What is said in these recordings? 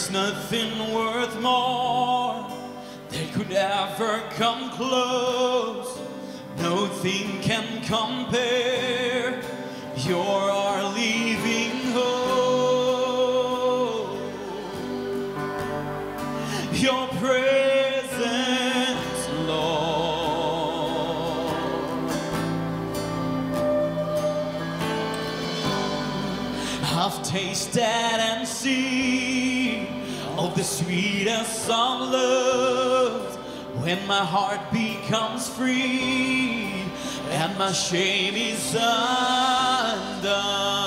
There's nothing worth more that could ever come close. Nothing can compare. You're our living hope. Your presence, Lord. I've tasted and seen of the sweetest of loves when my heart becomes free and my shame is undone.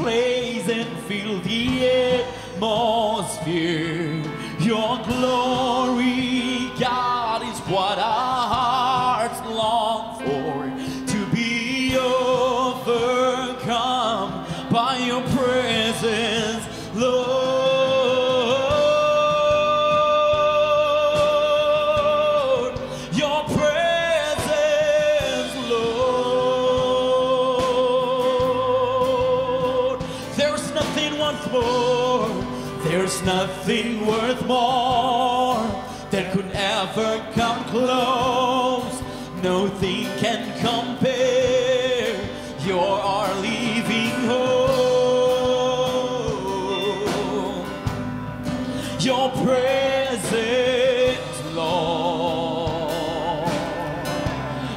Place and fill the atmosphere. Your glory, God, is what our hearts long for. To be overcome by your presence, worth more. There's nothing worth more that could ever come close. Nothing can compare. You're our living hope. Your presence, Lord.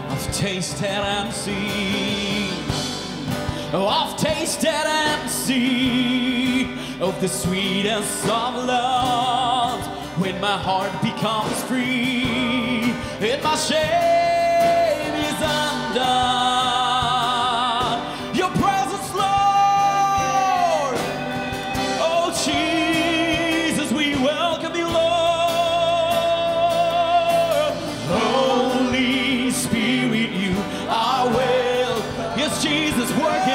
I've tasted and seen. Oh, I've tasted and seen of the sweetest of love when my heart becomes free and my shame is undone. Your presence, Lord. Oh, Jesus, we welcome you, Lord. Holy Spirit, you are welcome. Yes, Jesus, work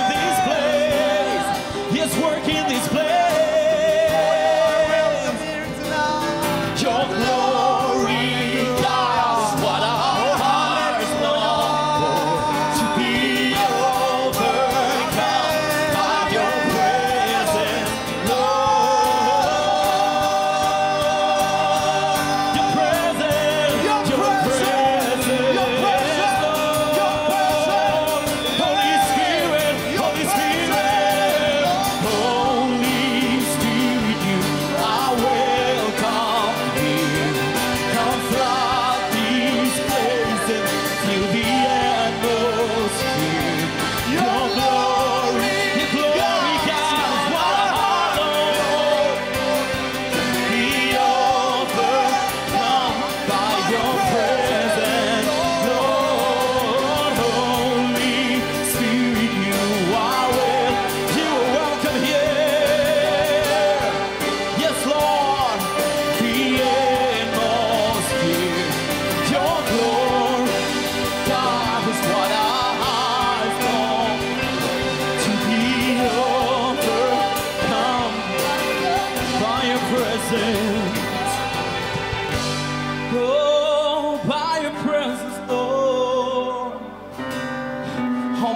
Oh,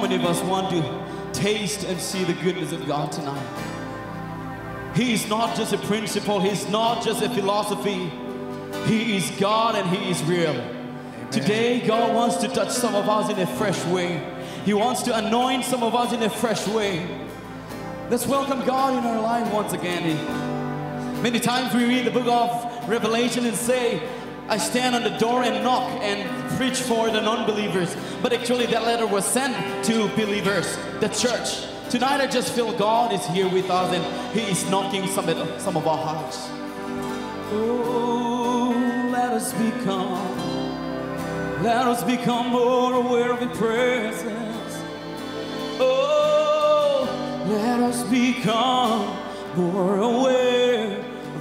many of us want to taste and see the goodness of God tonight? He is not just a principle, He's not just a philosophy. He is God and He is real. Today, God wants to touch some of us in a fresh way. He wants to anoint some of us in a fresh way. Let's welcome God in our life once again. Many times we read the book of Revelation and say, I stand on the door and knock and preach for the non-believers. But actually that letter was sent to believers, the church. Tonight I just feel God is here with us and He is knocking some of, some of our hearts. Oh, let us become, let us become more aware of His presence. Oh, let us become more aware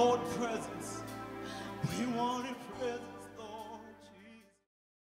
Your presence,